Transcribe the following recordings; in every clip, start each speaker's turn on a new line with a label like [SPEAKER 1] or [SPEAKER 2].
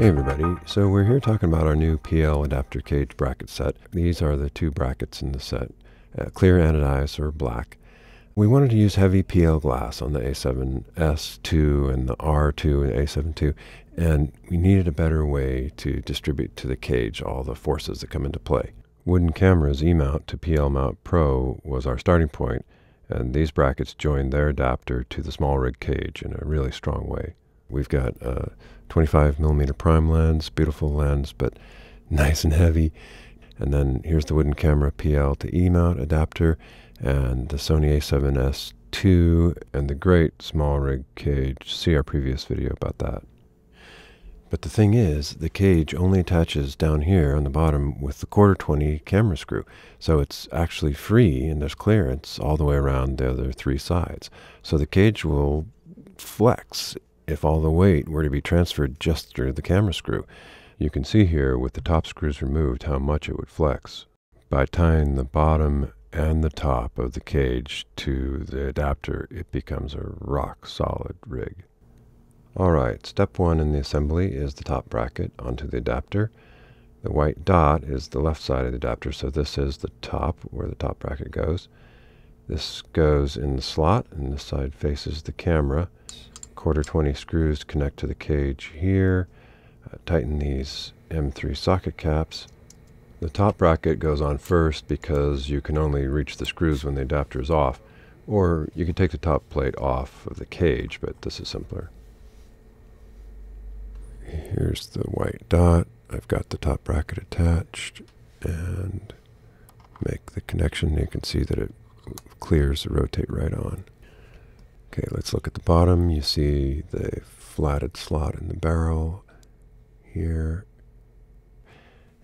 [SPEAKER 1] Hey everybody, so we're here talking about our new PL adapter cage bracket set. These are the two brackets in the set, uh, clear anodized or black. We wanted to use heavy PL glass on the A7S2 and the R2 and A7 II, and we needed a better way to distribute to the cage all the forces that come into play. Wooden Camera's E-mount to PL Mount Pro was our starting point, and these brackets joined their adapter to the SmallRig cage in a really strong way. We've got a 25 millimeter prime lens, beautiful lens, but nice and heavy. And then here's the wooden camera PL to E mount adapter, and the Sony A7S II, and the great SmallRig cage. See our previous video about that. But the thing is, the cage only attaches down here on the bottom with the quarter 20 camera screw. So it's actually free and there's clearance all the way around the other three sides. So the cage will flex if all the weight were to be transferred just through the camera screw. You can see here with the top screws removed how much it would flex. By tying the bottom and the top of the cage to the adapter, it becomes a rock solid rig. Alright, step one in the assembly is the top bracket onto the adapter. The white dot is the left side of the adapter, so this is the top where the top bracket goes. This goes in the slot, and this side faces the camera quarter 20 screws to connect to the cage here. Uh, tighten these M3 socket caps. The top bracket goes on first because you can only reach the screws when the adapter is off. Or you can take the top plate off of the cage, but this is simpler. Here's the white dot. I've got the top bracket attached and make the connection. You can see that it clears the rotate right on. Okay, let's look at the bottom. You see the flatted slot in the barrel here.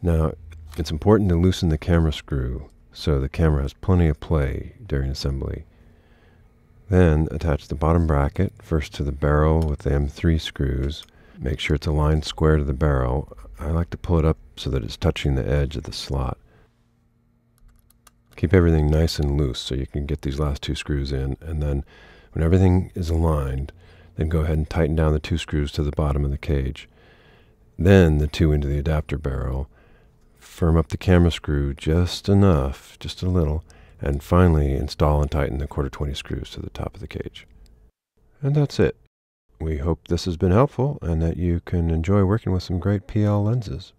[SPEAKER 1] Now, it's important to loosen the camera screw so the camera has plenty of play during assembly. Then attach the bottom bracket first to the barrel with the M3 screws. Make sure it's aligned square to the barrel. I like to pull it up so that it's touching the edge of the slot. Keep everything nice and loose so you can get these last two screws in and then when everything is aligned, then go ahead and tighten down the two screws to the bottom of the cage. Then the two into the adapter barrel. Firm up the camera screw just enough, just a little, and finally install and tighten the quarter 20 screws to the top of the cage. And that's it. We hope this has been helpful and that you can enjoy working with some great PL lenses.